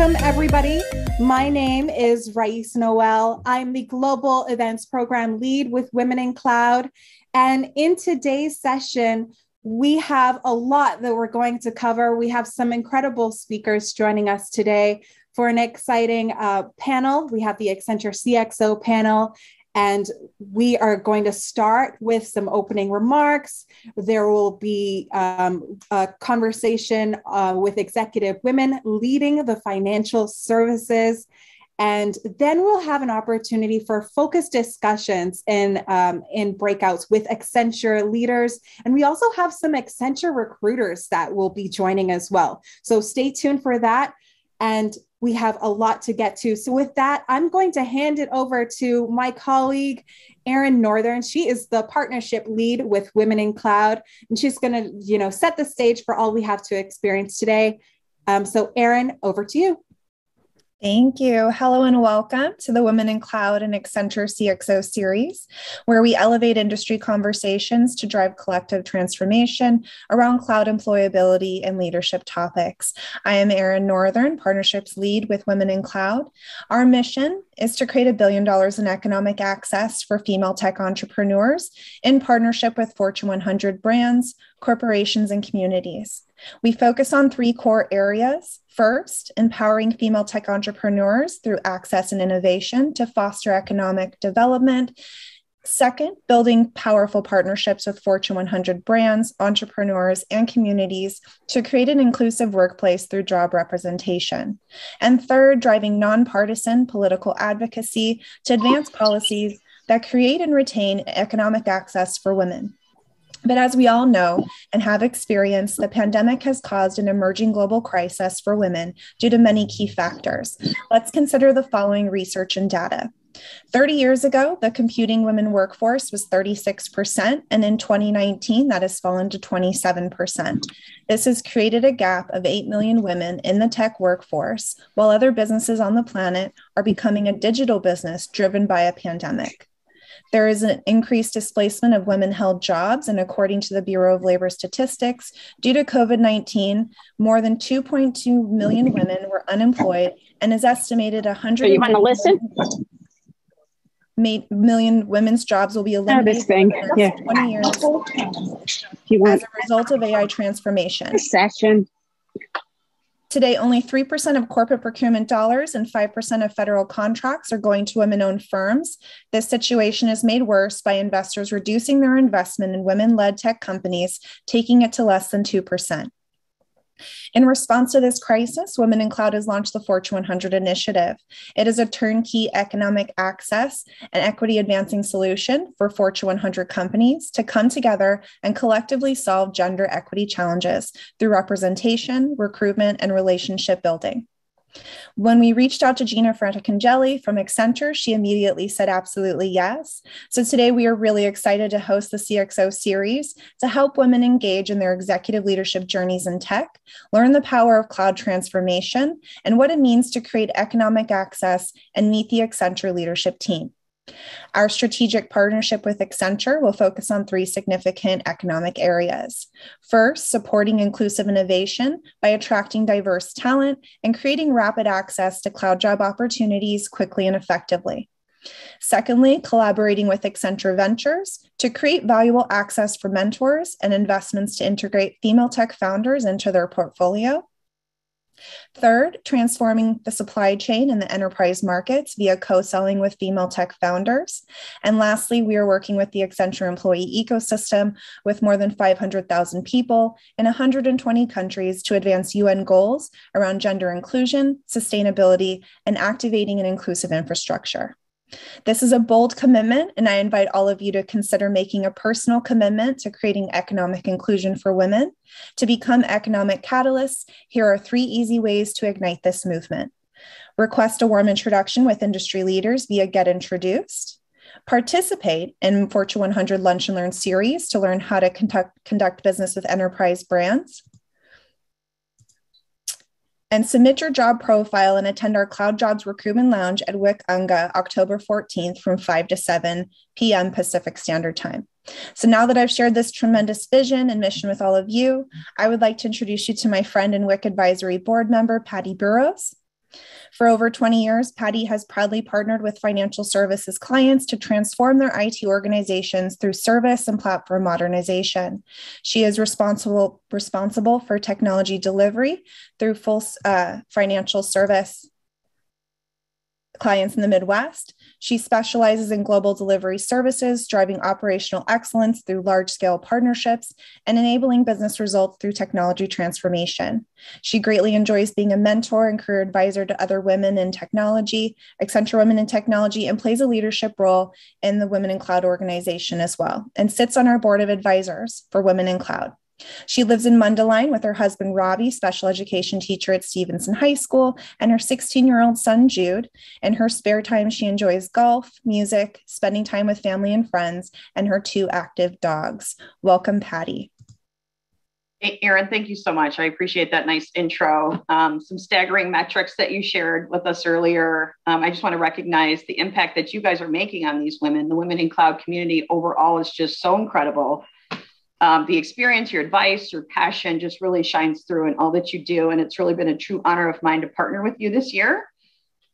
Welcome, everybody. My name is Rais Noel. I'm the Global Events Program Lead with Women in Cloud. And in today's session, we have a lot that we're going to cover. We have some incredible speakers joining us today for an exciting uh, panel. We have the Accenture CXO panel, and we are going to start with some opening remarks. There will be um, a conversation uh, with executive women leading the financial services. And then we'll have an opportunity for focused discussions in, um, in breakouts with Accenture leaders. And we also have some Accenture recruiters that will be joining as well. So stay tuned for that. And we have a lot to get to. So, with that, I'm going to hand it over to my colleague, Erin Northern. She is the partnership lead with Women in Cloud, and she's going to, you know, set the stage for all we have to experience today. Um, so, Erin, over to you. Thank you. Hello and welcome to the Women in Cloud and Accenture CXO series, where we elevate industry conversations to drive collective transformation around cloud employability and leadership topics. I am Erin Northern, Partnerships Lead with Women in Cloud. Our mission is to create a billion dollars in economic access for female tech entrepreneurs in partnership with Fortune 100 brands, corporations, and communities. We focus on three core areas. First, empowering female tech entrepreneurs through access and innovation to foster economic development. Second, building powerful partnerships with Fortune 100 brands, entrepreneurs, and communities to create an inclusive workplace through job representation. And third, driving nonpartisan political advocacy to advance policies that create and retain economic access for women. But as we all know and have experienced, the pandemic has caused an emerging global crisis for women due to many key factors. Let's consider the following research and data. 30 years ago, the computing women workforce was 36%, and in 2019, that has fallen to 27%. This has created a gap of 8 million women in the tech workforce, while other businesses on the planet are becoming a digital business driven by a pandemic. There is an increased displacement of women held jobs, and according to the Bureau of Labor Statistics, due to COVID 19, more than 2.2 million women were unemployed, and is estimated 100. So you want to listen? Million women's jobs will be eliminated this thing. Yeah. 20 years as a result of AI transformation. Session. Today, only 3% of corporate procurement dollars and 5% of federal contracts are going to women owned firms. This situation is made worse by investors reducing their investment in women led tech companies, taking it to less than 2%. In response to this crisis, Women in Cloud has launched the Fortune 100 initiative. It is a turnkey economic access and equity advancing solution for Fortune 100 companies to come together and collectively solve gender equity challenges through representation, recruitment, and relationship building. When we reached out to Gina Francangeli from Accenture, she immediately said absolutely yes. So today we are really excited to host the CXO series to help women engage in their executive leadership journeys in tech, learn the power of cloud transformation, and what it means to create economic access and meet the Accenture leadership team. Our strategic partnership with Accenture will focus on three significant economic areas. First, supporting inclusive innovation by attracting diverse talent and creating rapid access to cloud job opportunities quickly and effectively. Secondly, collaborating with Accenture Ventures to create valuable access for mentors and investments to integrate female tech founders into their portfolio. Third, transforming the supply chain and the enterprise markets via co selling with female tech founders. And lastly, we are working with the Accenture employee ecosystem with more than 500,000 people in 120 countries to advance UN goals around gender inclusion, sustainability, and activating an inclusive infrastructure. This is a bold commitment, and I invite all of you to consider making a personal commitment to creating economic inclusion for women. To become economic catalysts, here are three easy ways to ignite this movement. Request a warm introduction with industry leaders via Get Introduced. Participate in Fortune 100 Lunch and Learn series to learn how to conduct, conduct business with enterprise brands and submit your job profile and attend our Cloud Jobs Recruitment Lounge at WIC UNGA October 14th from 5 to 7 p.m. Pacific Standard Time. So now that I've shared this tremendous vision and mission with all of you, I would like to introduce you to my friend and WIC Advisory Board member, Patty Burrows. For over 20 years, Patty has proudly partnered with financial services clients to transform their IT organizations through service and platform modernization. She is responsible, responsible for technology delivery through full uh, financial service clients in the Midwest. She specializes in global delivery services, driving operational excellence through large scale partnerships and enabling business results through technology transformation. She greatly enjoys being a mentor and career advisor to other women in technology, Accenture Women in Technology, and plays a leadership role in the Women in Cloud organization as well, and sits on our board of advisors for Women in Cloud. She lives in Mundelein with her husband, Robbie, special education teacher at Stevenson High School, and her 16 year old son, Jude. In her spare time, she enjoys golf, music, spending time with family and friends, and her two active dogs. Welcome, Patty. Hey, Erin, thank you so much. I appreciate that nice intro. Um, some staggering metrics that you shared with us earlier. Um, I just want to recognize the impact that you guys are making on these women. The Women in Cloud community overall is just so incredible um, the experience, your advice, your passion just really shines through in all that you do. And it's really been a true honor of mine to partner with you this year.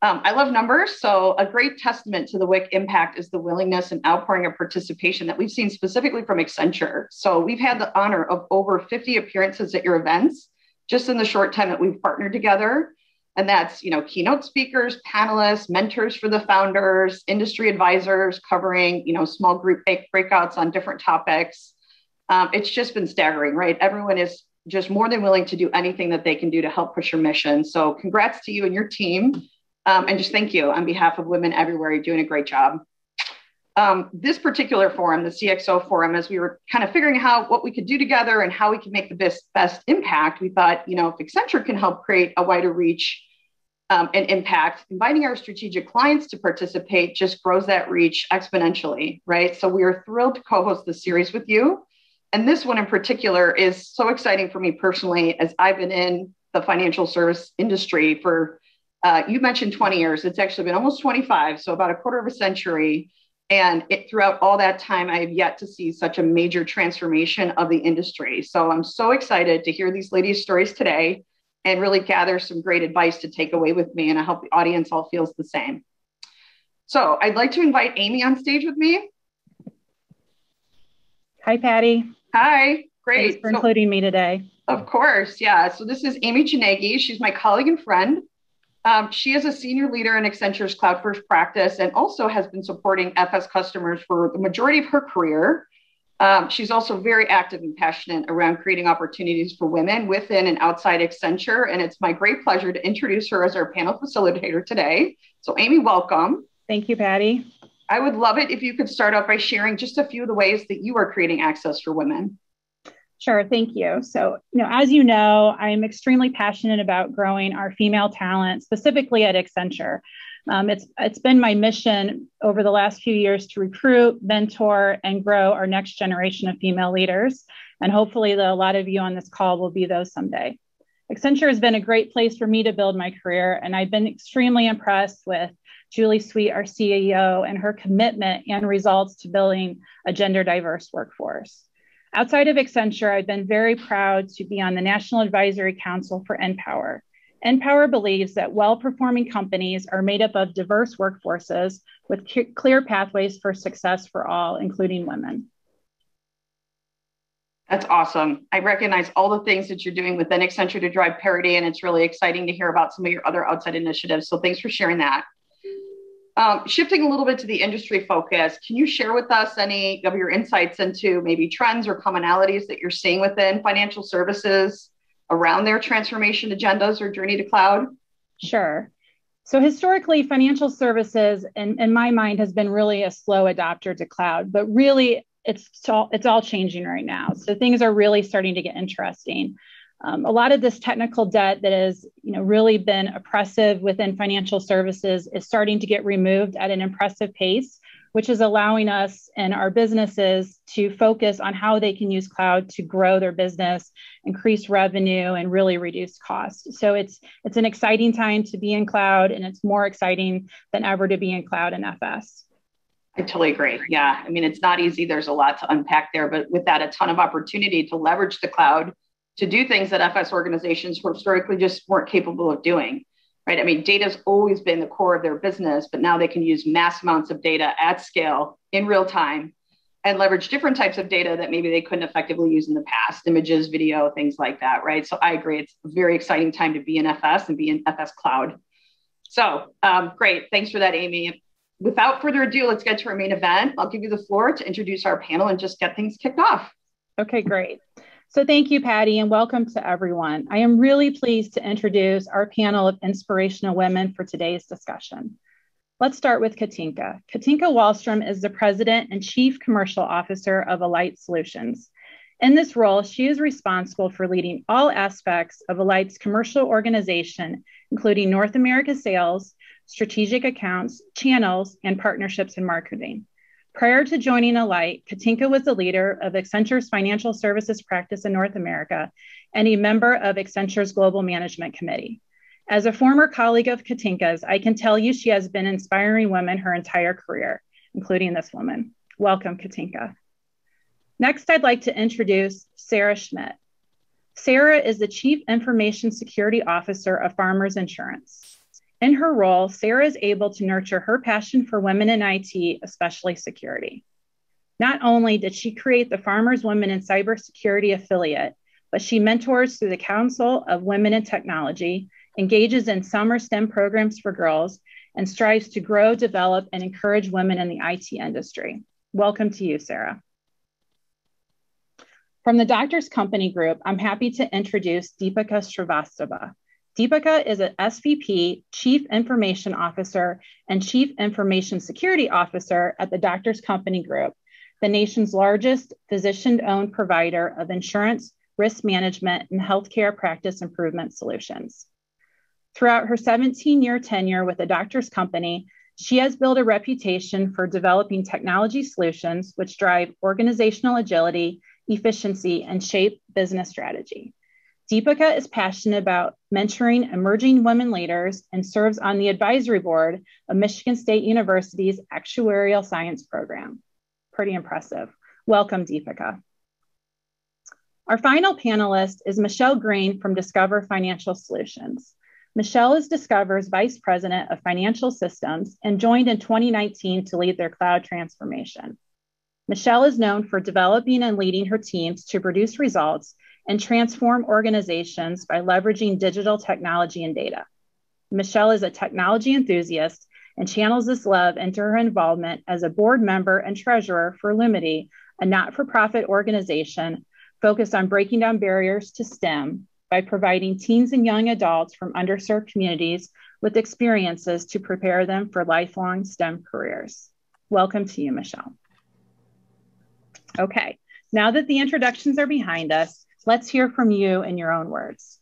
Um, I love numbers. So, a great testament to the WIC impact is the willingness and outpouring of participation that we've seen specifically from Accenture. So, we've had the honor of over 50 appearances at your events just in the short time that we've partnered together. And that's, you know, keynote speakers, panelists, mentors for the founders, industry advisors covering, you know, small group breakouts on different topics um, it's just been staggering, right? Everyone is just more than willing to do anything that they can do to help push your mission. So, congrats to you and your team. Um, and just thank you on behalf of women everywhere. You're doing a great job. Um, this particular forum, the CXO forum, as we were kind of figuring out what we could do together and how we could make the best, best impact, we thought, you know, if Accenture can help create a wider reach um, and impact, inviting our strategic clients to participate just grows that reach exponentially, right? So we are thrilled to co-host the series with you. And this one in particular is so exciting for me personally, as I've been in the financial service industry for, uh, you mentioned 20 years. It's actually been almost 25, so about a quarter of a century. And it, throughout all that time, I have yet to see such a major transformation of the industry. So I'm so excited to hear these ladies' stories today and really gather some great advice to take away with me. And I hope the audience all feels the same. So I'd like to invite Amy on stage with me. Hi, Patty. Hi, great. Thanks for so, including me today. Of course, yeah. So this is Amy Janegi. She's my colleague and friend. Um, she is a senior leader in Accenture's Cloud First practice and also has been supporting FS customers for the majority of her career. Um, she's also very active and passionate around creating opportunities for women within and outside Accenture. And it's my great pleasure to introduce her as our panel facilitator today. So, Amy, welcome. Thank you, Patty. I would love it if you could start off by sharing just a few of the ways that you are creating access for women. Sure, thank you. So, you know, as you know, I'm extremely passionate about growing our female talent, specifically at Accenture. Um, it's it's been my mission over the last few years to recruit, mentor, and grow our next generation of female leaders. And hopefully, the, a lot of you on this call will be those someday. Accenture has been a great place for me to build my career, and I've been extremely impressed with Julie Sweet, our CEO, and her commitment and results to building a gender diverse workforce. Outside of Accenture, I've been very proud to be on the National Advisory Council for NPower. NPower believes that well performing companies are made up of diverse workforces with clear pathways for success for all, including women. That's awesome. I recognize all the things that you're doing within Accenture to drive parity, and it's really exciting to hear about some of your other outside initiatives. So thanks for sharing that. Um, shifting a little bit to the industry focus, can you share with us any of your insights into maybe trends or commonalities that you're seeing within financial services around their transformation agendas or journey to cloud? Sure. So historically, financial services, in, in my mind, has been really a slow adopter to cloud, but really it's all, it's all changing right now. So things are really starting to get interesting. Um, a lot of this technical debt that has you know really been oppressive within financial services is starting to get removed at an impressive pace which is allowing us and our businesses to focus on how they can use cloud to grow their business increase revenue and really reduce costs so it's it's an exciting time to be in cloud and it's more exciting than ever to be in cloud and fs I totally agree. Yeah. I mean, it's not easy. There's a lot to unpack there, but with that, a ton of opportunity to leverage the cloud to do things that FS organizations historically just weren't capable of doing. right? I mean, data's always been the core of their business, but now they can use mass amounts of data at scale in real time and leverage different types of data that maybe they couldn't effectively use in the past images video things like that right? So i agree it's a very exciting time to be in fs and be in fs cloud. So um, great. Thanks for that amy. Without further ado let's get to our main event. I'll give you the floor to introduce our panel and just get things kicked off. Okay great so thank you patty and welcome to everyone i am really pleased to introduce our panel of inspirational women for today's discussion Let's start with Katinka. Katinka Wallstrom is the President and Chief Commercial Officer of Alight Solutions. In this role, she is responsible for leading all aspects of Alight's commercial organization, including North America sales, strategic accounts, channels, and partnerships and marketing. Prior to joining Alight, Katinka was the leader of Accenture's financial services practice in North America and a member of Accenture's Global Management Committee. As a former colleague of Katinka's, I can tell you she has been inspiring women her entire career, including this woman. Welcome, Katinka. Next, I'd like to introduce Sarah Schmidt. Sarah is the Chief Information Security Officer of Farmers Insurance. In her role, Sarah is able to nurture her passion for women in IT, especially security. Not only did she create the Farmers Women in Cybersecurity affiliate, but she mentors through the Council of Women in Technology engages in summer STEM programs for girls, and strives to grow, develop, and encourage women in the IT industry. Welcome to you, Sarah. From the Doctors Company Group, I'm happy to introduce Deepika Srivastava. Deepika is an SVP, Chief Information Officer, and Chief Information Security Officer at the Doctors Company Group, the nation's largest physician owned provider of insurance, risk management, and healthcare practice improvement solutions. Throughout her 17 year tenure with the Doctors Company, she has built a reputation for developing technology solutions which drive organizational agility, efficiency, and shape business strategy. Deepika is passionate about mentoring emerging women leaders and serves on the advisory board of Michigan State University's Actuarial Science Program. Pretty impressive. Welcome, Deepika. Our final panelist is Michelle Green from Discover Financial Solutions. Michelle is Discover's Vice President of Financial Systems and joined in 2019 to lead their cloud transformation. Michelle is known for developing and leading her teams to produce results and transform organizations by leveraging digital technology and data. Michelle is a technology enthusiast and channels this love into her involvement as a board member and treasurer for Lumity, a not for profit organization focused on breaking down barriers to STEM by providing teens and young adults from underserved communities with experiences to prepare them for lifelong STEM careers. Welcome to you, Michelle. Okay, now that the introductions are behind us, let's hear from you in your own words.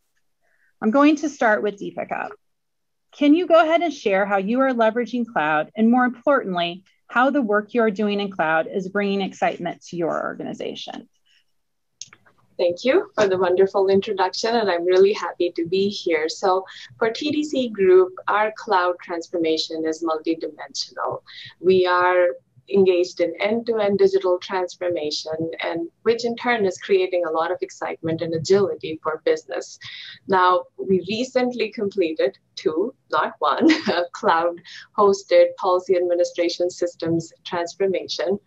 I'm going to start with Deepika. Can you go ahead and share how you are leveraging cloud and more importantly, how the work you are doing in cloud is bringing excitement to your organization? Thank you for the wonderful introduction, and I'm really happy to be here. So, for TDC Group, our cloud transformation is multidimensional. We are engaged in end-to-end digital transformation and which in turn is creating a lot of excitement and agility for business now we recently completed two not one cloud hosted policy administration systems transformation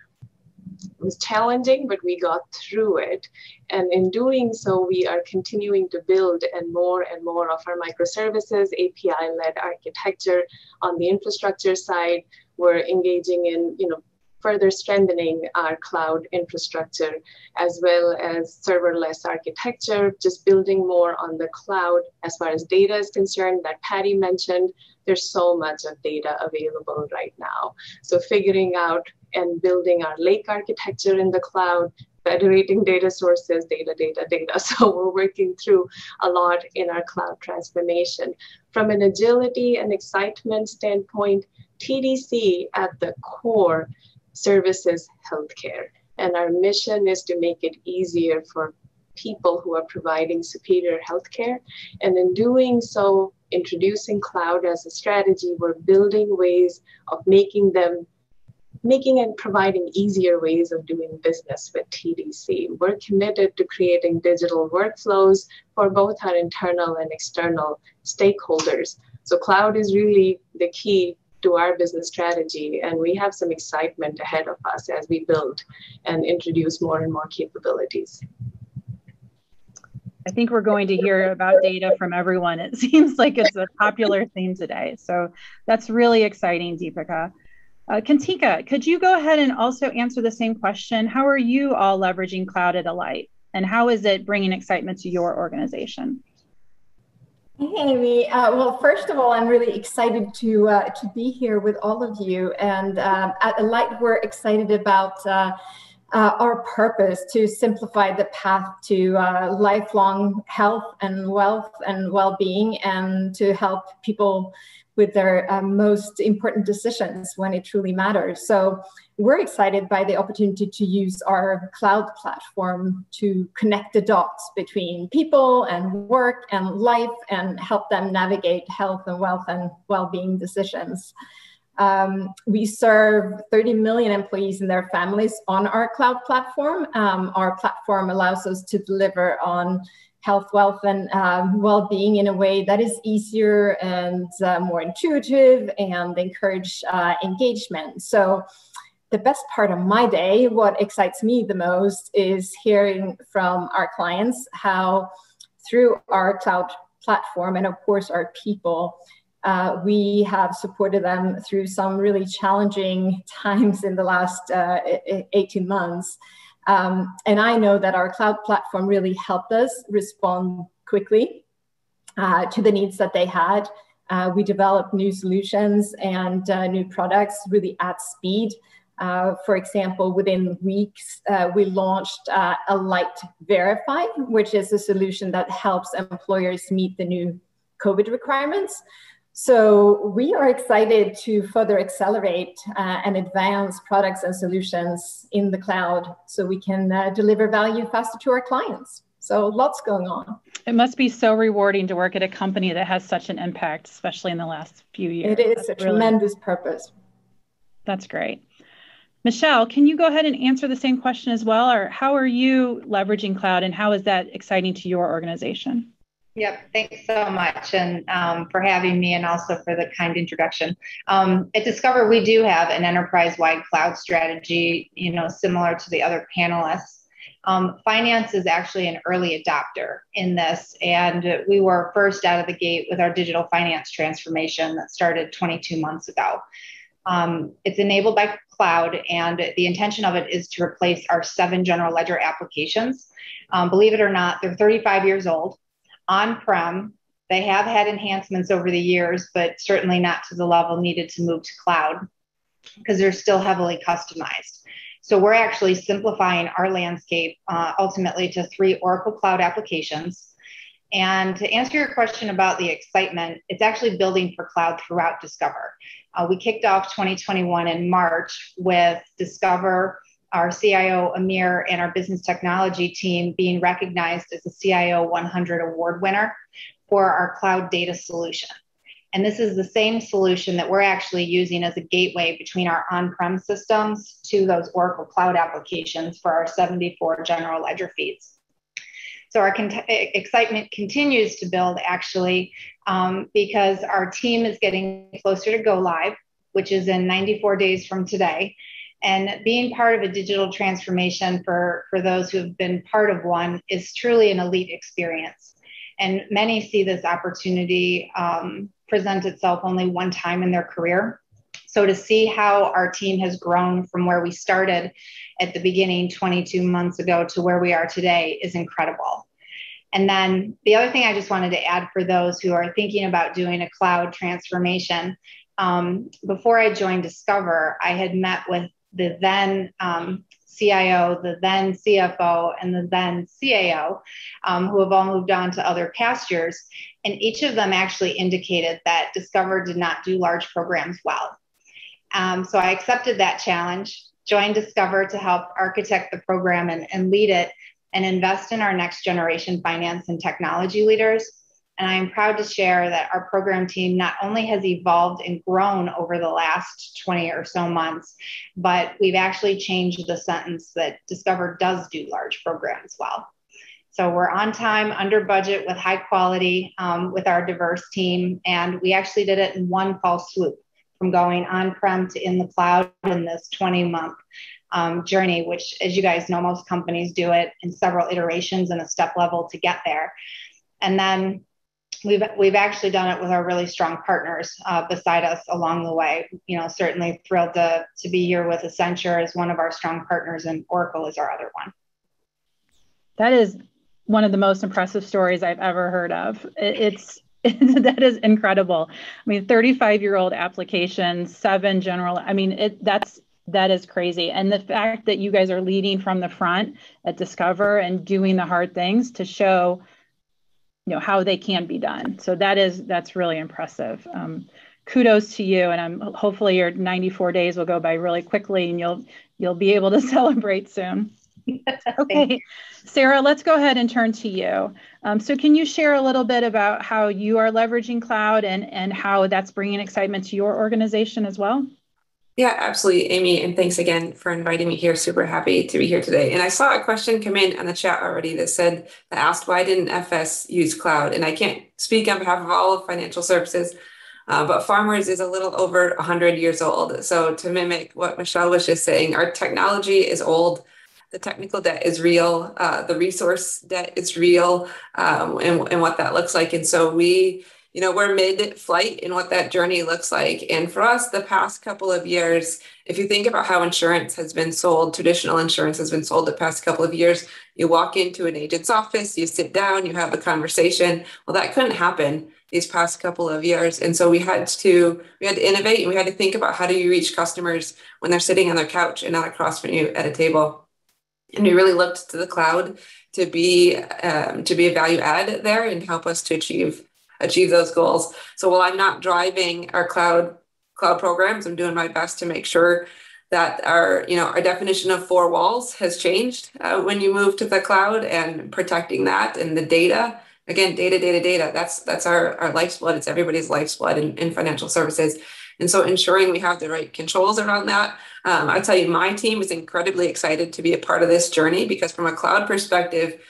it was challenging, but we got through it. And in doing so, we are continuing to build and more and more of our microservices, API led architecture on the infrastructure side. We're engaging in, you know, further strengthening our cloud infrastructure as well as serverless architecture, just building more on the cloud as far as data is concerned that Patty mentioned. There's so much of data available right now. So figuring out and building our lake architecture in the cloud, federating data sources, data, data, data. So we're working through a lot in our cloud transformation. From an agility and excitement standpoint, TDC at the core services healthcare. And our mission is to make it easier for people who are providing superior healthcare. And in doing so, introducing cloud as a strategy, we're building ways of making them making and providing easier ways of doing business with TDC. We're committed to creating digital workflows for both our internal and external stakeholders. So cloud is really the key to our business strategy. And we have some excitement ahead of us as we build and introduce more and more capabilities. I think we're going to hear about data from everyone. It seems like it's a popular theme today. So that's really exciting, Deepika. Uh, Katinka, could you go ahead and also answer the same question? How are you all leveraging cloud at Alight? And how is it bringing excitement to your organization? Hey, Amy. Uh, well, first of all, I'm really excited to uh, to be here with all of you. And um, at Alight, we're excited about uh, uh, our purpose to simplify the path to uh, lifelong health and wealth and well-being, and to help people with their uh, most important decisions when it truly matters. So we're excited by the opportunity to use our cloud platform to connect the dots between people and work and life and help them navigate health and wealth and well-being decisions. Um, we serve 30 million employees and their families on our cloud platform. Um, our platform allows us to deliver on health, wealth, and um, well-being in a way that is easier and uh, more intuitive and encourage uh, engagement. So the best part of my day, what excites me the most is hearing from our clients how through our cloud platform and of course our people, uh, we have supported them through some really challenging times in the last uh, 18 months. Um, and I know that our cloud platform really helped us respond quickly uh, to the needs that they had. Uh, we developed new solutions and uh, new products really at speed. Uh, for example, within weeks, uh, we launched uh, Alight Verify, which is a solution that helps employers meet the new COVID requirements. So we are excited to further accelerate uh, and advance products and solutions in the cloud so we can uh, deliver value faster to our clients. So lots going on. It must be so rewarding to work at a company that has such an impact, especially in the last few years. It is That's a really, tremendous purpose. That's great. Michelle, can you go ahead and answer the same question as well? Or how are you leveraging cloud and how is that exciting to your organization? Yep, thanks so much and um, for having me and also for the kind introduction. Um, at Discover, we do have an enterprise-wide cloud strategy, you know, similar to the other panelists. Um, finance is actually an early adopter in this, and we were first out of the gate with our digital finance transformation that started 22 months ago. Um, it's enabled by cloud, and the intention of it is to replace our seven general ledger applications. Um, believe it or not, they're 35 years old, on prem. They have had enhancements over the years, but certainly not to the level needed to move to cloud because they're still heavily customized. So we're actually simplifying our landscape uh, ultimately to three Oracle Cloud applications. And to answer your question about the excitement, it's actually building for cloud throughout Discover. Uh, we kicked off 2021 in March with Discover, our CIO Amir, and our business technology team being recognized as a CIO 100 award winner for our cloud data solution. And this is the same solution that we're actually using as a gateway between our on prem systems to those Oracle Cloud applications for our 74 general ledger feeds. So our excitement continues to build actually um, because our team is getting closer to go live, which is in 94 days from today. And being part of a digital transformation for, for those who have been part of one is truly an elite experience. And many see this opportunity um, present itself only one time in their career. So to see how our team has grown from where we started at the beginning 22 months ago to where we are today is incredible. And then the other thing I just wanted to add for those who are thinking about doing a cloud transformation, um, before I joined Discover, I had met with the then um, CIO, the then CFO, and the then CAO, um, who have all moved on to other pastures. And each of them actually indicated that Discover did not do large programs well. Um, so I accepted that challenge, joined Discover to help architect the program and, and lead it, and invest in our next generation finance and technology leaders. And I am proud to share that our program team not only has evolved and grown over the last 20 or so months, but we've actually changed the sentence that Discover does do large programs well. So we're on time, under budget, with high quality, um, with our diverse team. And we actually did it in one fall swoop from going on prem to in the cloud in this 20 month um, journey, which, as you guys know, most companies do it in several iterations and a step level to get there. And then we've we've actually done it with our really strong partners uh, beside us along the way. You know, certainly thrilled to to be here with Accenture as one of our strong partners, and Oracle is our other one. That is one of the most impressive stories I've ever heard of. It's that is incredible. I mean, 35 year old application, seven general. I mean, it that's that is crazy. And the fact that you guys are leading from the front at Discover and doing the hard things to show, you know, how they can be done. So that is that's really impressive. Um, kudos to you, and I'm hopefully your 94 days will go by really quickly, and you'll you'll be able to celebrate soon. okay, Sarah, let's go ahead and turn to you. Um, so can you share a little bit about how you are leveraging cloud and, and how that's bringing excitement to your organization as well? Yeah, absolutely, Amy. And thanks again for inviting me here. Super happy to be here today. And I saw a question come in on the chat already that said, that asked, why didn't FS use cloud? And I can't speak on behalf of all of financial services, uh, but Farmers is a little over 100 years old. So to mimic what Michelle was just saying, our technology is old the technical debt is real, uh, the resource debt is real, um, and, and what that looks like. And so we, you know, we're mid flight in what that journey looks like. And for us, the past couple of years, if you think about how insurance has been sold, traditional insurance has been sold the past couple of years, you walk into an agent's office, you sit down, you have a conversation. Well, that couldn't happen these past couple of years and so we had to we had to innovate and we had to think about how do you reach customers when they're sitting on their couch and not across from you at a table and we really looked to the cloud to be um, to be a value add there and help us to achieve achieve those goals. So while I'm not driving our cloud cloud programs, I'm doing my best to make sure that our you know our definition of four walls has changed uh, when you move to the cloud and protecting that and the data again data data data that's that's our our lifeblood it's everybody's lifeblood in, in financial services and so ensuring we have the right controls around that. Um, I'll tell you, my team is incredibly excited to be a part of this journey because from a cloud perspective,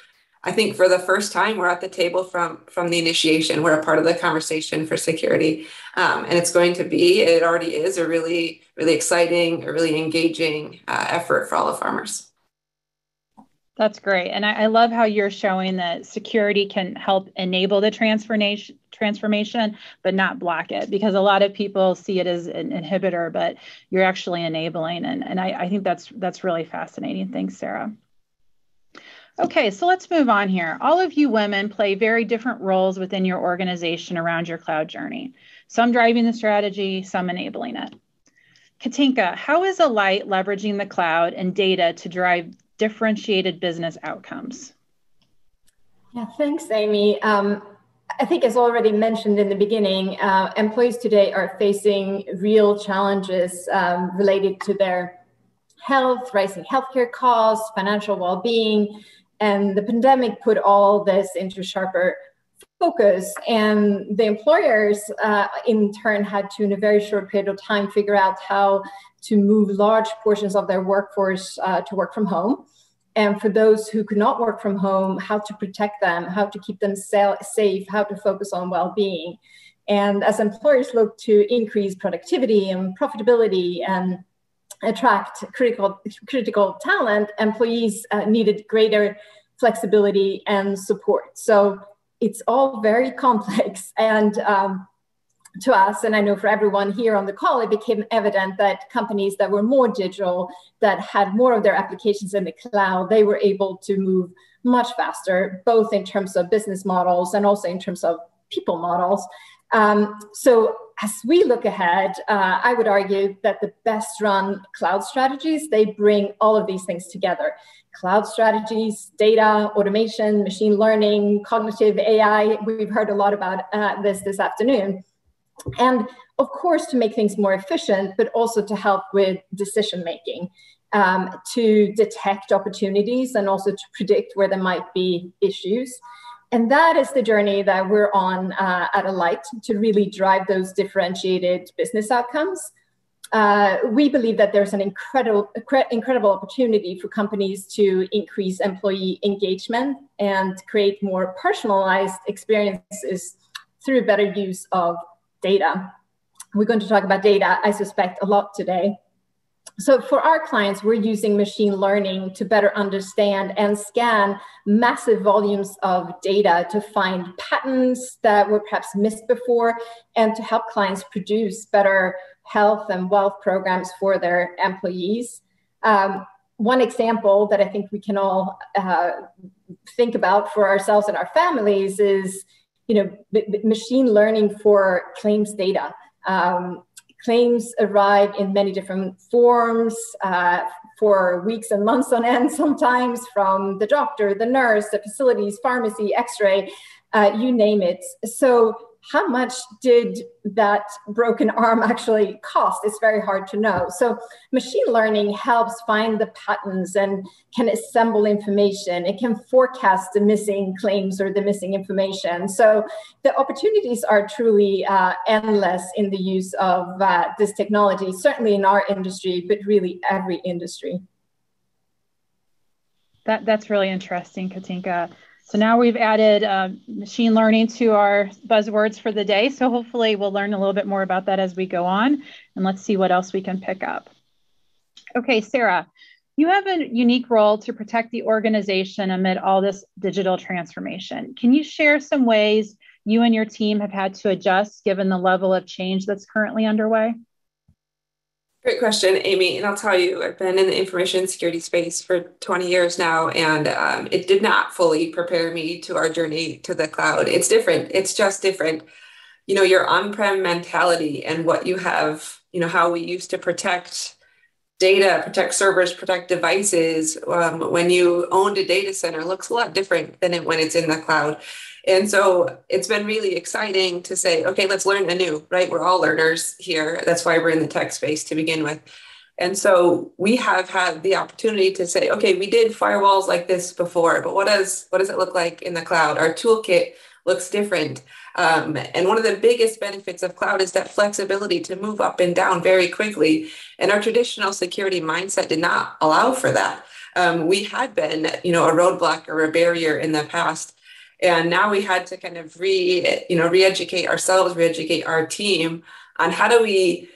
I think for the first time we're at the table from from the initiation. We're a part of the conversation for security, um, and it's going to be. It already is a really really exciting, a really engaging uh, effort for all the farmers. That's great. And I, I, love how you're showing that security can help enable the transformation transformation, but not block it because a lot of people see it as an inhibitor, but you're actually enabling. And, and I, I think that's that's really fascinating. Thanks, Sarah. Okay, so let's move on here. All of you women play very different roles within your organization around your cloud journey. Some driving the strategy, some enabling it. Katinka, how is Alight leveraging the cloud and data to drive differentiated business outcomes? Yeah, thanks, Amy. Um, I think, as already mentioned in the beginning, uh, employees today are facing real challenges um, related to their health, rising healthcare costs, financial well being, and the pandemic put all this into sharper focus. And the employers, uh, in turn, had to, in a very short period of time, figure out how to move large portions of their workforce uh, to work from home. And for those who could not work from home, how to protect them, how to keep them safe, how to focus on well being. And as employers look to increase productivity and profitability and attract critical, critical talent, employees uh, needed greater flexibility and support. So it's all very complex. And um, to us, and I know for everyone here on the call, it became evident that companies that were more digital, that had more of their applications in the cloud, they were able to move much faster, both in terms of business models and also in terms of people models. Um, so as we look ahead, uh, I would argue that the best run cloud strategies, they bring all of these things together. Cloud strategies, data, automation, machine learning, cognitive AI. We've heard a lot about uh, this this afternoon. And of course, to make things more efficient, but also to help with decision making, um, to detect opportunities and also to predict where there might be issues. And that is the journey that we're on uh, at Alight to really drive those differentiated business outcomes. uh, we believe that there's an incredible, incredible opportunity for companies to increase employee engagement and create more personalized experiences through better use of data. We're going to talk about data, I suspect, a lot today. So for our clients, we're using machine learning to better understand and scan massive volumes of data to find patterns that were perhaps missed before and to help clients produce better health and wealth programs for their employees. Um, one example that I think we can all uh, think about for ourselves and our families is, you know, machine learning for claims data. Um, claims arrive in many different forms uh, for weeks and months on end, sometimes from the doctor, the nurse, the facilities, pharmacy, x ray, uh, you name it. So how much did that broken arm actually cost? It's very hard to know. So machine learning helps find the patterns and can assemble information. It can forecast the missing claims or the missing information. So the opportunities are truly uh, endless in the use of uh, this technology, certainly in our industry, but really every industry. That, that's really interesting, Katinka. So now we've added uh, machine learning to our buzzwords for the day. So hopefully we'll learn a little bit more about that as we go on. And let's see what else we can pick up. Okay, Sarah, you have a unique role to protect the organization amid all this digital transformation. Can you share some ways you and your team have had to adjust given the level of change that's currently underway? Great question, Amy. And I'll tell you, I've been in the information security space for 20 years now, and um, it did not fully prepare me to our journey to the cloud. It's different. It's just different. You know, your on prem mentality and what you have, you know, how we used to protect data, protect servers, protect devices um, when you owned a data center looks a lot different than it, when it's in the cloud. And so it's been really exciting to say, okay, let's learn anew, right? We're all learners here. That's why we're in the tech space to begin with. And so we have had the opportunity to say, okay, we did firewalls like this before, but what does what does it look like in the cloud? Our toolkit looks different. Um, and one of the biggest benefits of cloud is that flexibility to move up and down very quickly. And our traditional security mindset did not allow for that. Um, we had been, you know, a roadblock or a barrier in the past and now we had to kind of re you know re-educate ourselves re-educate our team on how do we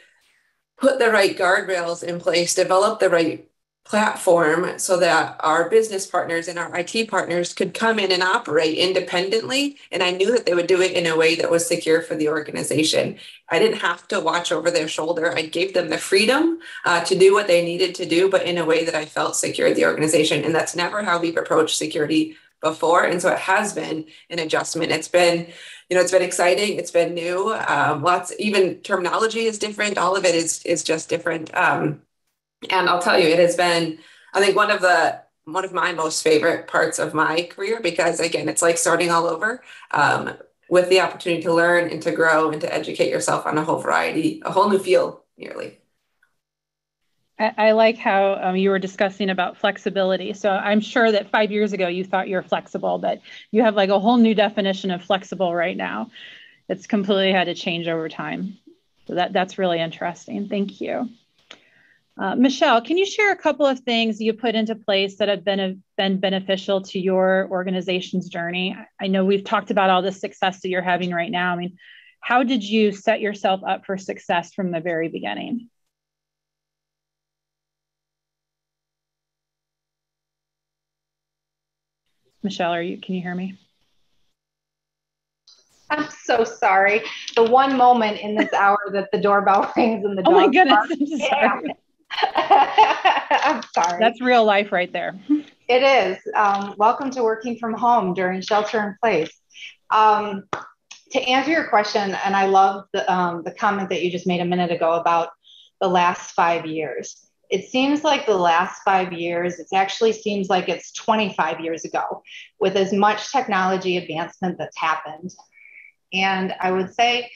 put the right guardrails in place develop the right platform so that our business partners and our IT partners could come in and operate independently. And I knew that they would do it in a way that was secure for the organization. I didn't have to watch over their shoulder. I gave them the freedom uh, to do what they needed to do, but in a way that I felt secured the organization. And that's never how we've approached security before. And so it has been an adjustment. It's been, you know, it's been exciting. It's been new. Um, lots, even terminology is different. All of it is is just different. Um, and I'll tell you, it has been, I think, one of the one of my most favorite parts of my career because again, it's like starting all over. Um, with the opportunity to learn and to grow and to educate yourself on a whole variety, a whole new field nearly. I, like how um, you were discussing about flexibility. So I'm sure that five years ago you thought you were flexible, but you have like a whole new definition of flexible right now. It's completely had to change over time. So that, that's really interesting. Thank you. Uh, Michelle, can you share a couple of things you put into place that have been, a, been beneficial to your organization's journey? I know we've talked about all the success that you're having right now. I mean, how did you set yourself up for success from the very beginning? Michelle, are you, can you hear me? I'm so sorry. The one moment in this hour that the doorbell rings and the oh my goodness, I'm sorry. I'm sorry. That's real life right there. It is. Um, welcome to working from home during shelter in place. Um, to answer your question, and I love the, um, the comment that you just made a minute ago about the last five years it seems like the last five years, it actually seems like it's 25 years ago with as much technology advancement that's happened. And I would say,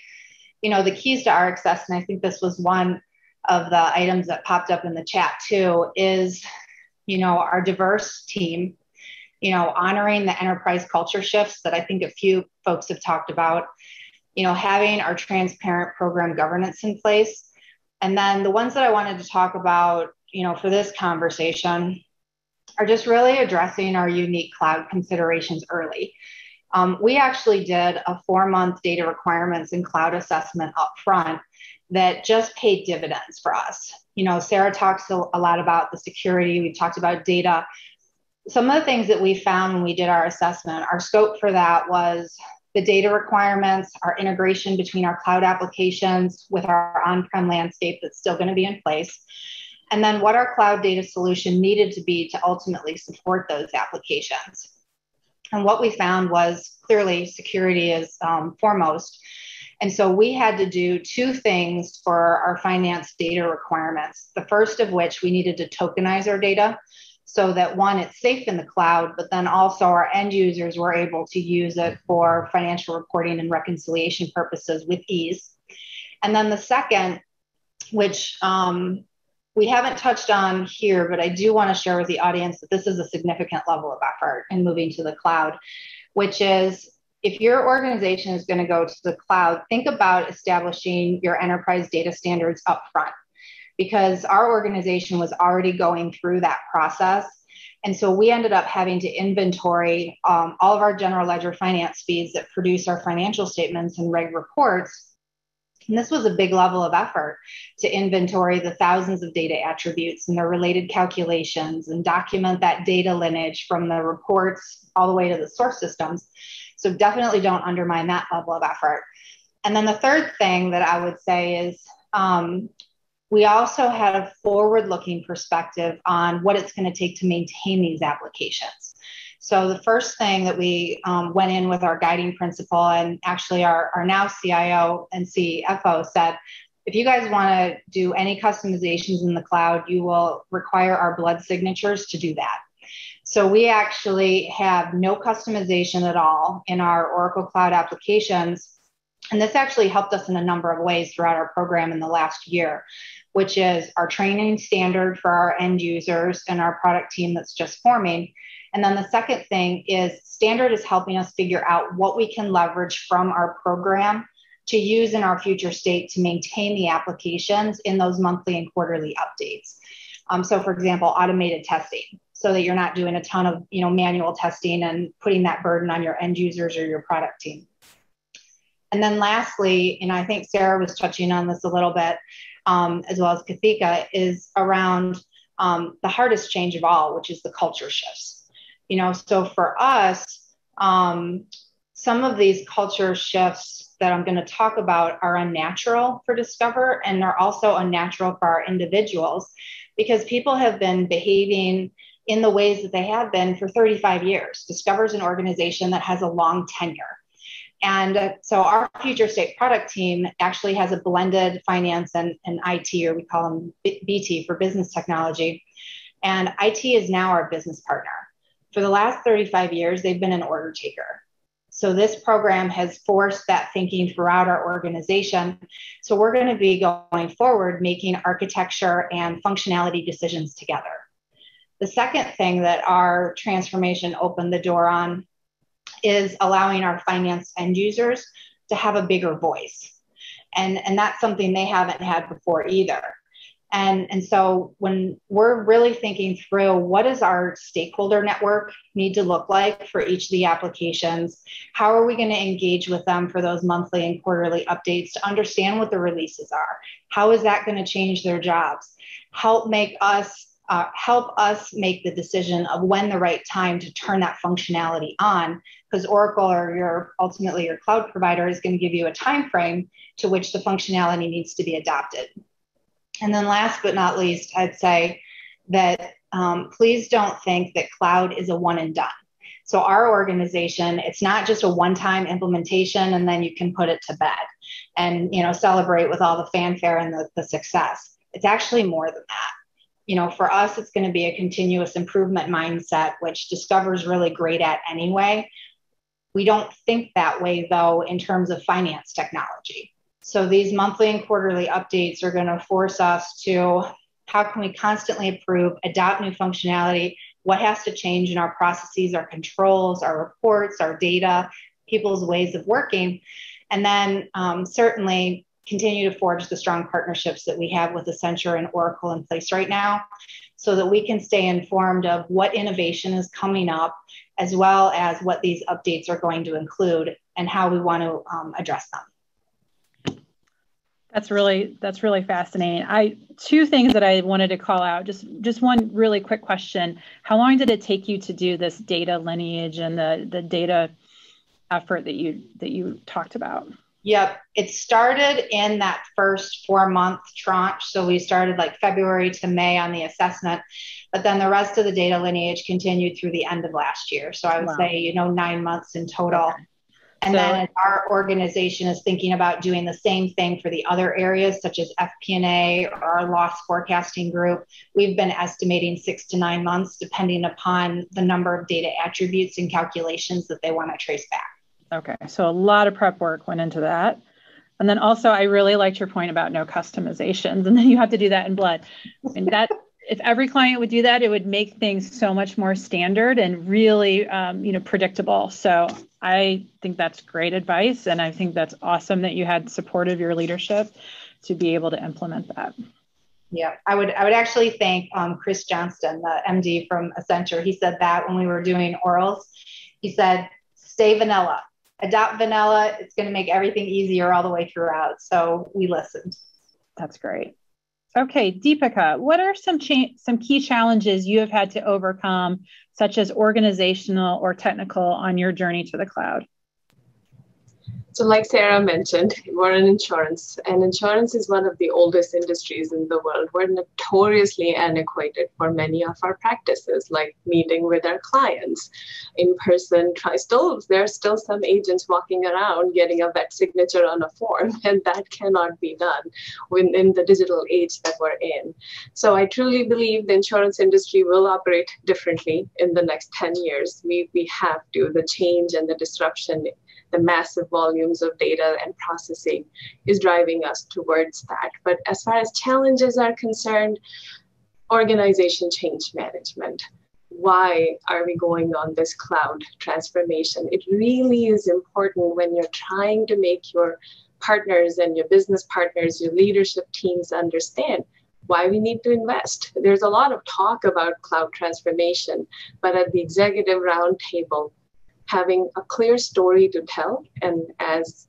you know, the keys to our success, and I think this was one of the items that popped up in the chat too, is, you know, our diverse team, you know, honoring the enterprise culture shifts that I think a few folks have talked about, you know, having our transparent program governance in place And then the ones that I wanted to talk about, you know, for this conversation are just really addressing our unique cloud considerations early. Um, we actually did a four month data requirements and cloud assessment up front that just paid dividends for us. You know, Sarah talks a lot about the security, we talked about data. Some of the things that we found when we did our assessment, our scope for that was the data requirements, our integration between our cloud applications with our on prem landscape that's still going to be in place, and then what our cloud data solution needed to be to ultimately support those applications. And what we found was clearly security is um, foremost. And so we had to do two things for our finance data requirements. The first of which we needed to tokenize our data so that one, it's safe in the cloud, but then also our end users were able to use it for financial reporting and reconciliation purposes with ease. And then the second, which um, we haven't touched on here, but I do want to share with the audience that this is a significant level of effort in moving to the cloud, which is if your organization is going to go to the cloud, think about establishing your enterprise data standards up front because our organization was already going through that process. And so we ended up having to inventory um, all of our general ledger finance feeds that produce our financial statements and reg reports and this was a big level of effort to inventory the thousands of data attributes and their related calculations and document that data lineage from the reports all the way to the source systems. So definitely don't undermine that level of effort. And then the third thing that I would say is um, we also had a forward looking perspective on what it's going to take to maintain these applications. So the first thing that we um, went in with our guiding principle, and actually our, our now CIO and CFO said, if you guys want to do any customizations in the cloud, you will require our blood signatures to do that. So we actually have no customization at all in our Oracle Cloud applications. And this actually helped us in a number of ways throughout our program in the last year, which is our training standard for our end users and our product team that's just forming and then the second thing is standard is helping us figure out what we can leverage from our program to use in our future state to maintain the applications in those monthly and quarterly updates. Um, so for example, automated testing so that you're not doing a ton of you know manual testing and putting that burden on your end users or your product team. And then lastly, and I think Sarah was touching on this a little bit, um, as well as Katinka, is around um, the hardest change of all, which is the culture shifts. You know so for us um, some of these culture shifts that i'm going to talk about are unnatural for discover and they're also unnatural for our individuals because people have been behaving in the ways that they have been for 35 years. Discover is an organization that has a long tenure and uh, so our future state product team actually has a blended finance and, and IT, or we call them BT for business technology. And IT is now our business partner for the last 35 years, they've been an order taker. So this program has forced that thinking throughout our organization. So we're going to be going forward making architecture and functionality decisions together. The second thing that our transformation opened the door on is allowing our finance end users to have a bigger voice. And, and that's something they haven't had before either. And, and so when we're really thinking through what does our stakeholder network need to look like for each of the applications, how are we going to engage with them for those monthly and quarterly updates to understand what the releases are? How is that going to change their jobs? Help make us uh, help us make the decision of when the right time to turn that functionality on because oracle or your ultimately your cloud provider is going to give you a time frame to which the functionality needs to be adopted and then last but not least, I'd say that um, please don't think that cloud is a one and done. So our organization, it's not just a one-time implementation and then you can put it to bed and you know celebrate with all the fanfare and the, the success. It's actually more than that. You know, for us, it's going to be a continuous improvement mindset, which Discover's really great at anyway. We don't think that way though in terms of finance technology. So these monthly and quarterly updates are going to force us to how can we constantly improve, adopt new functionality, what has to change in our processes, our controls, our reports, our data, people's ways of working. And then um, certainly continue to forge the strong partnerships that we have with Accenture and Oracle in place right now so that we can stay informed of what innovation is coming up, as well as what these updates are going to include and how we want to um, address them. That's really that's really fascinating. I two things that I wanted to call out. Just just one really quick question. How long did it take you to do this data lineage and the the data effort that you that you talked about? Yep. It started in that first four month tranche. So we started like February to May on the assessment, but then the rest of the data lineage continued through the end of last year. So I would wow. say, you know, nine months in total. Okay. And so, then our organization is thinking about doing the same thing for the other areas, such as FP&A or our loss forecasting group. We've been estimating six to nine months, depending upon the number of data attributes and calculations that they want to trace back. Okay, so a lot of prep work went into that. And then also, I really liked your point about no customizations, and then you have to do that in blood. Mean, that if every client would do that, it would make things so much more standard and really, um, you know, predictable. So I think that's great advice, and I think that's awesome that you had support of your leadership to be able to implement that. Yeah, I would. I would actually thank um, Chris Johnston, the MD from Accenture. He said that when we were doing orals, he said, "Stay vanilla." Adopt vanilla. It's going to make everything easier all the way throughout. So we listened. That's great. Okay, Deepika, what are some cha- some key challenges you have had to overcome, such as organizational or technical, on your journey to the cloud? So, like Sarah mentioned, we're in insurance, and insurance is one of the oldest industries in the world. We're notoriously antiquated for many of our practices, like meeting with our clients in person. Try still, there are still some agents walking around getting a vet signature on a form, and that cannot be done within the digital age that we're in. So, I truly believe the insurance industry will operate differently in the next 10 years. We, we have to. The change and the disruption the massive volumes of data and processing is driving us towards that. But as far as challenges are concerned, organization change management. Why are we going on this cloud transformation? It really is important when you're trying to make your partners and your business partners, your leadership teams understand why we need to invest. There's a lot of talk about cloud transformation, but at the executive roundtable, having a clear story to tell. And as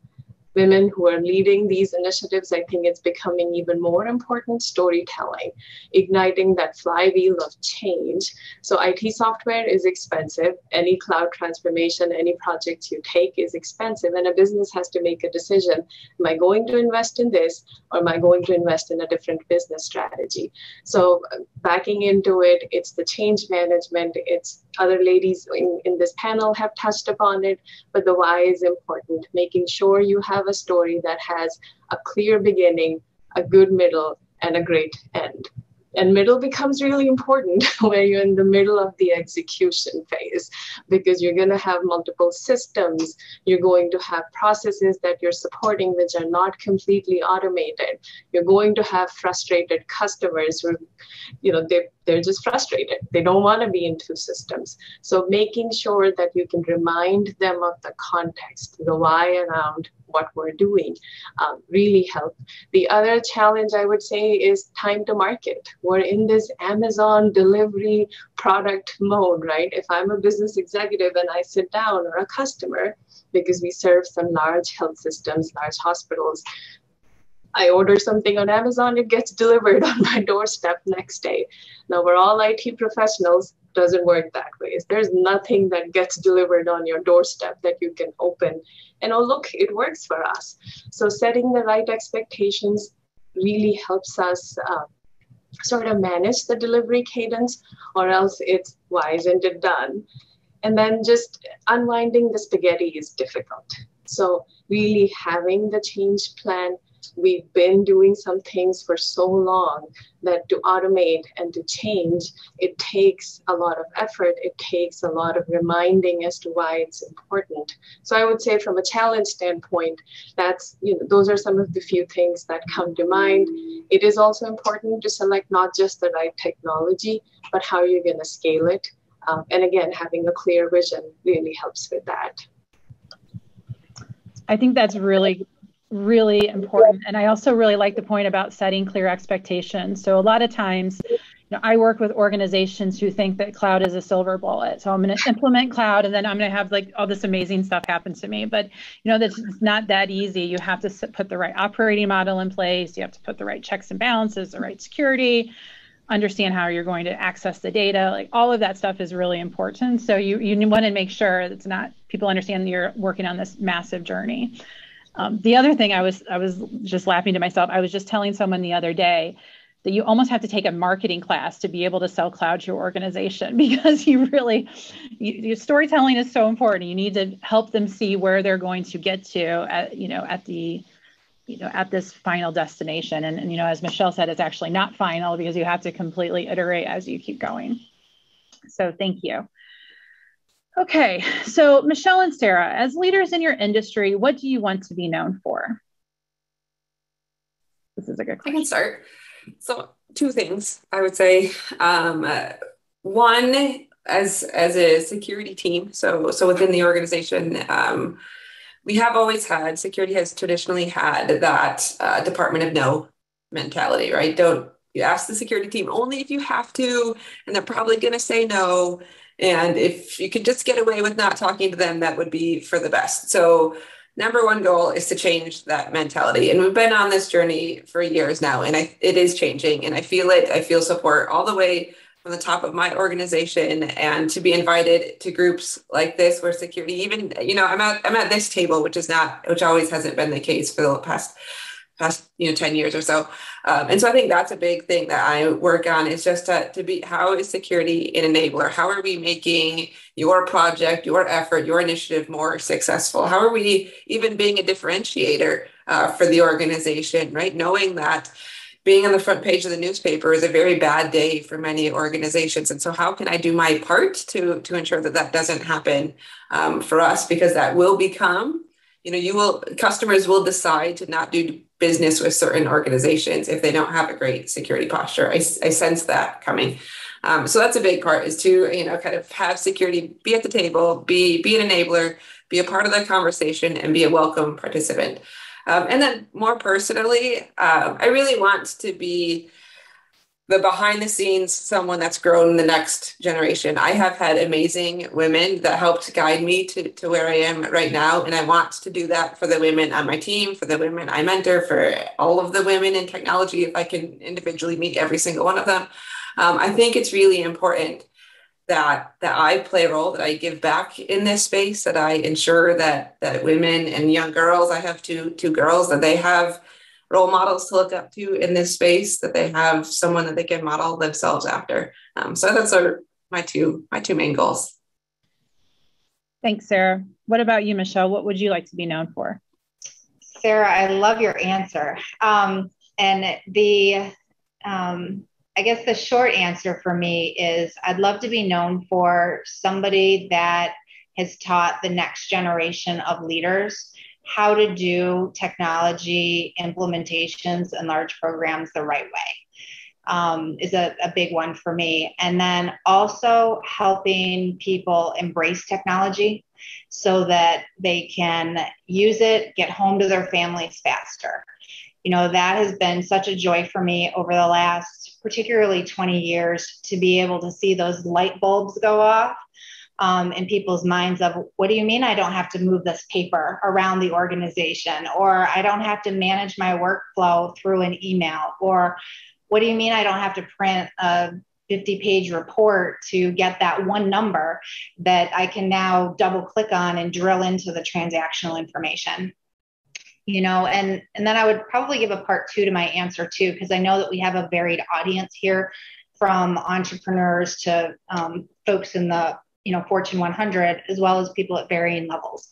women who are leading these initiatives, I think it's becoming even more important storytelling, igniting that flywheel of change. So, IT software is expensive. Any cloud transformation, any project you take is expensive. And a business has to make a decision Am I going to invest in this or am I going to invest in a different business strategy? So, uh, backing into it, it's the change management, it's other ladies in, in this panel have touched upon it, but the why is important, making sure you have a story that has a clear beginning, a good middle, and a great end. And middle becomes really important when you're in the middle of the execution phase because you're going to have multiple systems. You're going to have processes that you're supporting which are not completely automated. You're going to have frustrated customers who, you know, they, they're just frustrated. They don't want to be in two systems. So making sure that you can remind them of the context, the why around what we're doing um, really help. The other challenge I would say is time to market. We're in this Amazon delivery product mode, right? If I'm a business executive and I sit down or a customer, because we serve some large health systems, large hospitals, I order something on Amazon, it gets delivered on my doorstep next day. Now we're all IT professionals doesn't work that way. There's nothing that gets delivered on your doorstep that you can open and oh, look, it works for us. So setting the right expectations really helps us uh, sort of manage the delivery cadence, or else it's why isn't it done? And then just unwinding the spaghetti is difficult. So really having the change plan we've been doing some things for so long that to automate and to change, it takes a lot of effort. It takes a lot of reminding as to why it's important. So I would say from a challenge standpoint, that's, you know, those are some of the few things that come to mind. It is also important to select not just the right technology, but how you're going to scale it. Um, and again, having a clear vision really helps with that. I think that's really really important. And I also really like the point about setting clear expectations. So a lot of times, you know, I work with organizations who think that cloud is a silver bullet. So I'm going to implement cloud and then I'm going to have like all this amazing stuff happen to me. But you know, that's not that easy. You have to put the right operating model in place. You have to put the right checks and balances, the right security, understand how you're going to access the data. Like all of that stuff is really important. So you you want to make sure it's not people understand that you're working on this massive journey. Um, the other thing I was I was just laughing to myself. I was just telling someone the other day that you almost have to take a marketing class to be able to sell cloud to your organization because you really you, your storytelling is so important. You need to help them see where they're going to get to at you know at the you know at this final destination and, and you know as michelle said it's actually not final because you have to completely iterate as you keep going so thank you Okay, so Michelle and Sarah, as leaders in your industry, what do you want to be known for? This is a good question. I can start. So, two things I would say. Um, uh, one, as as a security team, so so within the organization, um, we have always had security has traditionally had that uh, Department of No mentality, right? Don't you ask the security team only if you have to, and they're probably going to say no and if you could just get away with not talking to them, that would be for the best. So, number one goal is to change that mentality. And we've been on this journey for years now, and I, it is changing. And I feel it. I feel support all the way from the top of my organization and to be invited to groups like this where security even you know i'm at i'm at this table which is not which always hasn't been the case for the past past you know 10 years or so. Um, and so i think that's a big thing that i work on is just to, to be how is security an enabler? How are we making your project your effort your initiative more successful? How are we even being a differentiator uh, for the organization right? Knowing that being on the front page of the newspaper is a very bad day for many organizations. And so how can i do my part to to ensure that that doesn't happen um, for us? Because that will become you know you will customers will decide to not do business with certain organizations if they don't have a great security posture. I, I sense that coming. Um, so that's a big part is to, you know, kind of have security be at the table, be, be an enabler, be a part of the conversation and be a welcome participant. Um, and then more personally, um, I really want to be the behind the scenes someone that's grown the next generation. I have had amazing women that helped guide me to, to where I am right now. And I want to do that for the women on my team, for the women I mentor, for all of the women in technology, if I can individually meet every single one of them. Um, I think it's really important that that I play a role, that I give back in this space, that I ensure that that women and young girls, I have two two girls, that they have role models to look up to in this space that they have someone that they can model themselves after. Um, so those are my two my two main goals. Thanks sarah. What about you michelle? What would you like to be known for? Sarah i love your answer. Um, and the um, i guess the short answer for me is i'd love to be known for somebody that has taught the next generation of leaders how to do technology implementations and large programs the right way um, is a, a big one for me. And then also helping people embrace technology so that they can use it, get home to their families faster. You know, that has been such a joy for me over the last, particularly 20 years, to be able to see those light bulbs go off um, in people's minds of what do you mean I don't have to move this paper around the organization? Or I don't have to manage my workflow through an email? Or what do you mean I don't have to print a 50 page report to get that one number that I can now double click on and drill into the transactional information? You know and and then i would probably give a part two to my answer too because i know that we have a varied audience here from entrepreneurs to um, folks in the you know Fortune 100 as well as people at varying levels.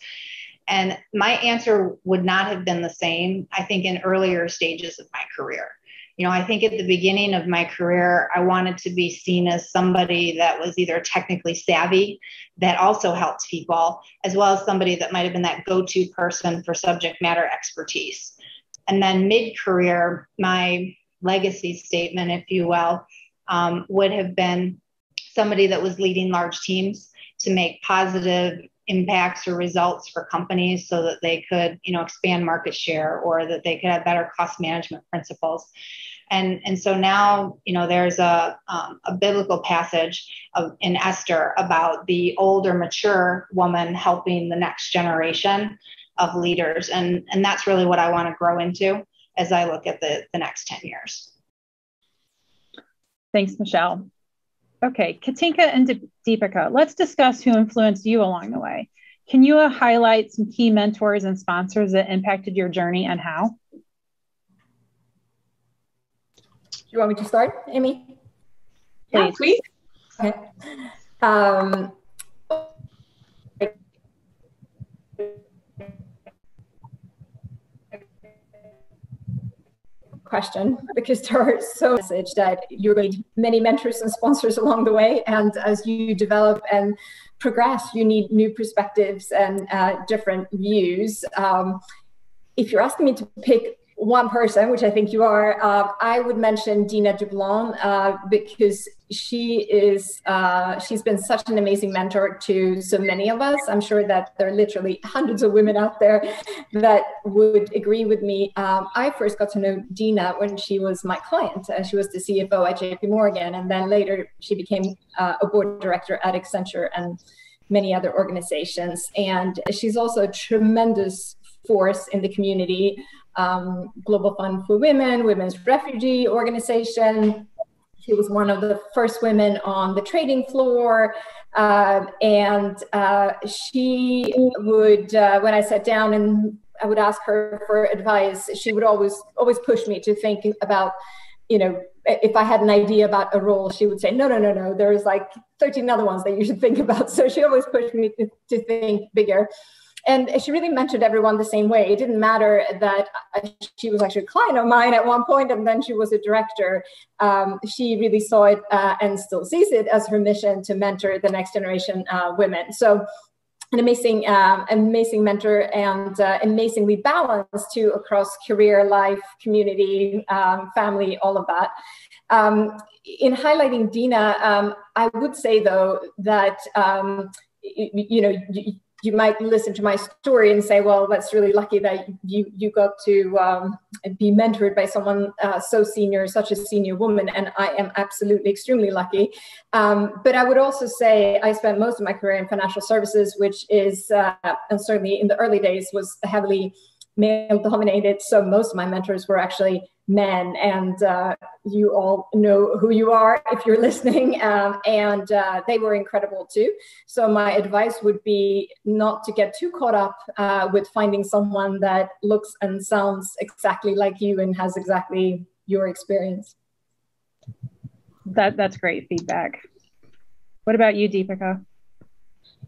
And my answer would not have been the same, I think, in earlier stages of my career. You know, I think at the beginning of my career, I wanted to be seen as somebody that was either technically savvy, that also helped people, as well as somebody that might have been that go to person for subject matter expertise. And then mid career, my legacy statement, if you will, um, would have been somebody that was leading large teams to make positive impacts or results for companies so that they could you know expand market share or that they could have better cost management principles and and so now you know there's a um, a biblical passage of, in Esther about the older mature woman helping the next generation of leaders and and that's really what I want to grow into as I look at the the next 10 years. Thanks Michelle. Okay, Katinka and Deepika, let's discuss who influenced you along the way. Can you highlight some key mentors and sponsors that impacted your journey and how? you want me to start, Amy? Yeah, please. Okay. Um, question because there are so message that you're going to many mentors and sponsors along the way. And as you develop and progress you need new perspectives and uh, different views. Um, if you're asking me to pick one person, which I think you are, uh, I would mention Dina Dublon uh, because she is uh, she's been such an amazing mentor to so many of us. I'm sure that there are literally hundreds of women out there that would agree with me. Um, I first got to know Dina when she was my client. Uh, she was the CFO at JP Morgan, and then later she became uh, a board director at Accenture and many other organizations. And she's also a tremendous force in the community um, Global Fund for Women, Women's Refugee Organization. She was one of the first women on the trading floor. Uh, and uh, she would, uh, when I sat down and I would ask her for advice, she would always always push me to think about, you know, if I had an idea about a role, she would say, no, no, no, no, there's like 13 other ones that you should think about. So she always pushed me to, to think bigger and she really mentored everyone the same way. It didn't matter that she was actually a client of mine at one point, and then she was a director. Um, she really saw it uh, and still sees it as her mission to mentor the next generation uh, women. So an amazing, um, amazing mentor and uh, amazingly balanced too across career, life, community, um, family, all of that. Um, in highlighting Dina, um, I would say though that um, you, you, know you might listen to my story and say, well, that's really lucky that you, you got to um, be mentored by someone uh, so senior, such a senior woman. And I am absolutely extremely lucky. Um, but I would also say I spent most of my career in financial services, which is, uh, and certainly in the early days, was heavily male dominated. So most of my mentors were actually men and uh, you all know who you are if you're listening um, and uh, they were incredible too. So my advice would be not to get too caught up uh, with finding someone that looks and sounds exactly like you and has exactly your experience. That that's great feedback. What about you deepika?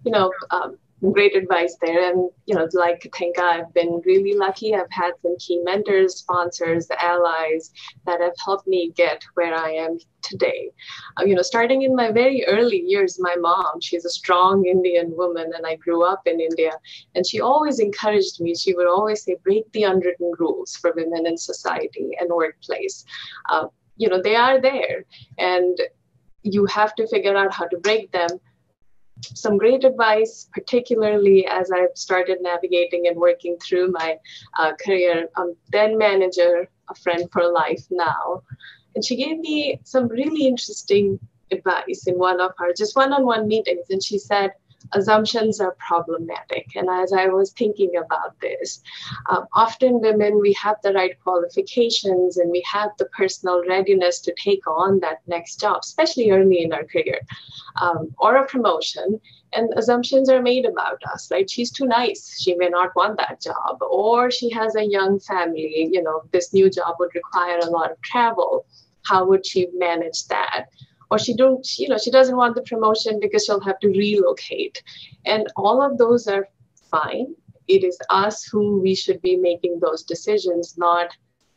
You know um, great advice there. And, you know, like Katinka, I've been really lucky. I've had some key mentors, sponsors, allies that have helped me get where I am today. Uh, you know, starting in my very early years, my mom, she's a strong Indian woman, and I grew up in India. And she always encouraged me. She would always say, break the unwritten rules for women in society and workplace. Uh, you know, they are there. And you have to figure out how to break them some great advice, particularly as I've started navigating and working through my uh, career. I'm then manager, a friend for life now. And she gave me some really interesting advice in one of our just one on one meetings. And she said, assumptions are problematic. And as I was thinking about this, um, often women, we have the right qualifications and we have the personal readiness to take on that next job, especially early in our career um, or a promotion. And assumptions are made about us, right? She's too nice. She may not want that job. Or she has a young family. You know, this new job would require a lot of travel. How would she manage that? Or she don't you know she doesn't want the promotion because she'll have to relocate. And all of those are fine. It is us who we should be making those decisions not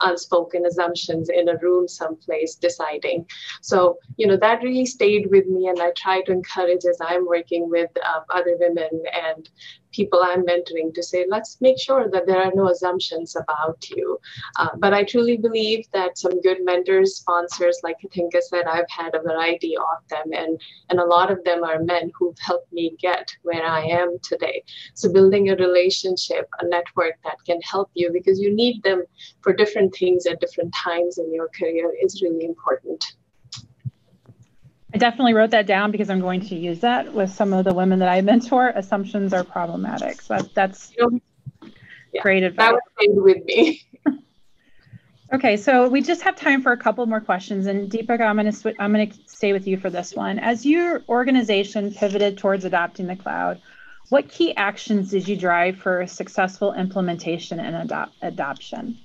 unspoken assumptions in a room someplace deciding. So you know that really stayed with me and i try to encourage as i'm working with um, other women and people I'm mentoring to say, let's make sure that there are no assumptions about you. Uh, but I truly believe that some good mentors, sponsors, like Katinka said, I've had a variety of them, and, and a lot of them are men who've helped me get where I am today. So building a relationship, a network that can help you because you need them for different things at different times in your career is really important. I definitely wrote that down because I'm going to use that with some of the women that I mentor. Assumptions are problematic. So that's yeah, great advice. That was with me. okay, so we just have time for a couple more questions, and Deepak, I'm going to I'm going to stay with you for this one. As your organization pivoted towards adopting the cloud, what key actions did you drive for successful implementation and adopt adoption?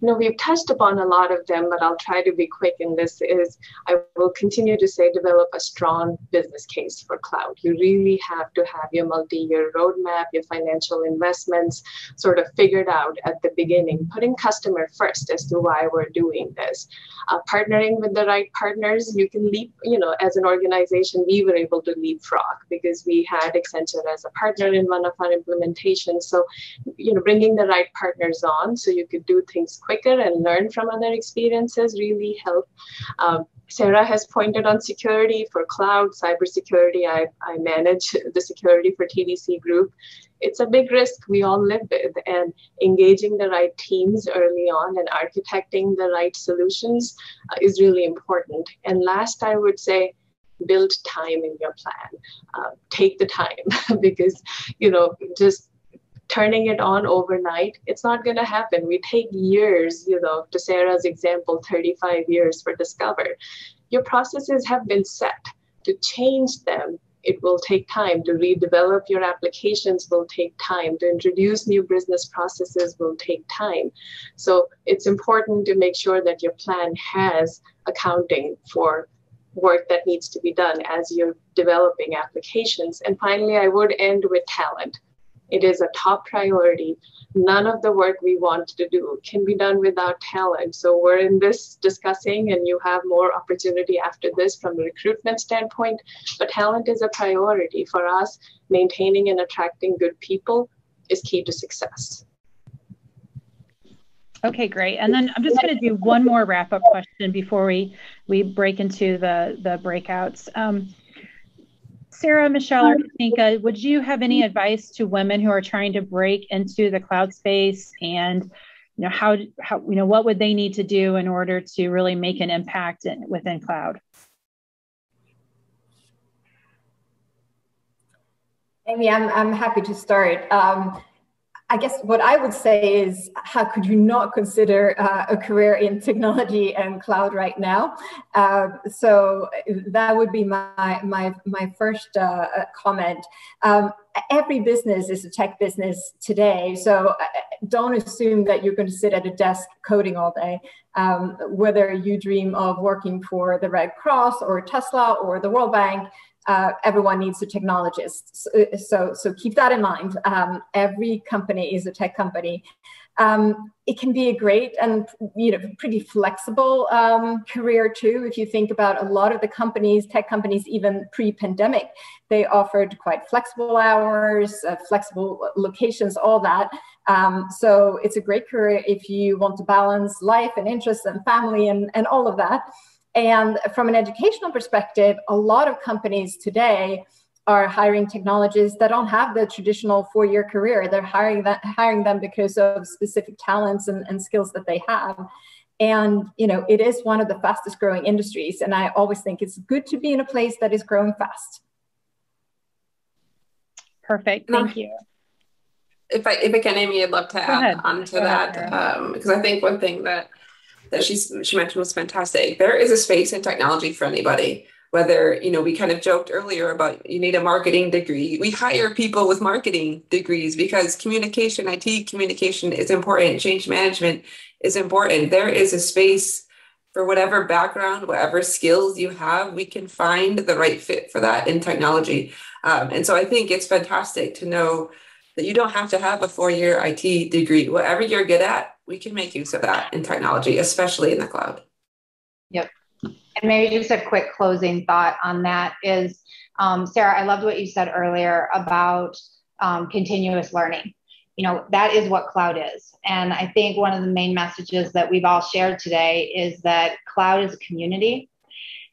You know, we've touched upon a lot of them, but I'll try to be quick in this is I will continue to say develop a strong business case for cloud. You really have to have your multi-year roadmap, your financial investments sort of figured out at the beginning, putting customer first as to why we're doing this. Uh, partnering with the right partners, you can leap, you know, as an organization, we were able to leapfrog because we had Accenture as a partner in one of our implementations. So, you know, bringing the right partners on so you could do things quicker and learn from other experiences really help. Um, Sarah has pointed on security for cloud, cybersecurity. I, I manage the security for TDC Group. It's a big risk we all live with, and engaging the right teams early on and architecting the right solutions uh, is really important. And last, I would say, build time in your plan. Uh, take the time because, you know, just turning it on overnight it's not going to happen. We take years you know to sarah's example 35 years for discover. Your processes have been set. To change them it will take time. To redevelop your applications will take time. To introduce new business processes will take time. So it's important to make sure that your plan has accounting for work that needs to be done as you're developing applications. And finally i would end with talent it is a top priority. None of the work we want to do can be done without talent. So we're in this discussing, and you have more opportunity after this from a recruitment standpoint. But talent is a priority for us. Maintaining and attracting good people is key to success. Okay, great. And then I'm just going to do one more wrap up question before we we break into the the breakouts. Um, Sarah, Michelle, or Katinka, would you have any advice to women who are trying to break into the cloud space and you know how how you know what would they need to do in order to really make an impact in, within cloud? Amy, I'm I'm happy to start. Um, I guess what I would say is, how could you not consider uh, a career in technology and cloud right now? Uh, so that would be my my my first uh, comment. Um, every business is a tech business today, so uh, don't assume that you're going to sit at a desk coding all day. Um, whether you dream of working for the Red Cross or Tesla or the World Bank, uh, everyone needs a technologist. So, so, so keep that in mind. Um, every company is a tech company. Um, it can be a great and you know pretty flexible um, career too. If you think about a lot of the companies, tech companies, even pre-pandemic, they offered quite flexible hours, uh, flexible locations, all that. Um, so it's a great career if you want to balance life and interests and family and, and all of that. And from an educational perspective, a lot of companies today are hiring technologists that don't have the traditional four-year career. They're hiring that hiring them because of specific talents and, and skills that they have. And you know, it is one of the fastest growing industries. And I always think it's good to be in a place that is growing fast. Perfect. Thank you. If I if I can, Amy, I'd love to add on to Go that um, because I think one thing that that she's she mentioned was fantastic. There is a space in technology for anybody. Whether you know, we kind of joked earlier about you need a marketing degree. We hire people with marketing degrees because communication, IT communication is important. Change management is important. There is a space for whatever background, whatever skills you have. We can find the right fit for that in technology. Um, and so I think it's fantastic to know that you don't have to have a four year IT degree. Whatever you're good at, we can make use of that in technology, especially in the cloud. Yep. And maybe just a quick closing thought on that is, um, Sarah, I loved what you said earlier about um, continuous learning. You know, that is what cloud is. And I think one of the main messages that we've all shared today is that cloud is a community.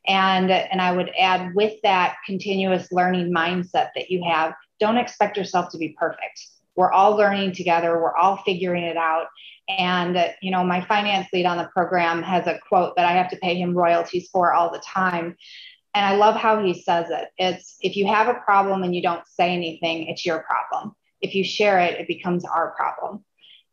And, and I would add with that continuous learning mindset that you have, don't expect yourself to be perfect. We're all learning together, we're all figuring it out. And, you know, my finance lead on the program has a quote that I have to pay him royalties for all the time. And I love how he says it. It's if you have a problem and you don't say anything, it's your problem. If you share it, it becomes our problem.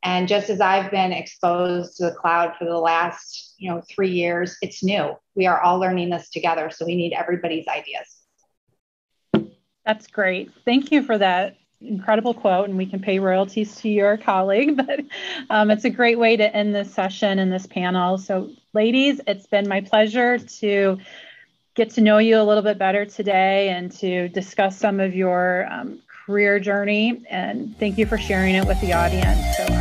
And just as I've been exposed to the cloud for the last, you know, three years, it's new. We are all learning this together. So we need everybody's ideas. That's great. Thank you for that incredible quote. And we can pay royalties to your colleague, but um, it's a great way to end this session and this panel. So, ladies, it's been my pleasure to get to know you a little bit better today and to discuss some of your um, career journey. And thank you for sharing it with the audience.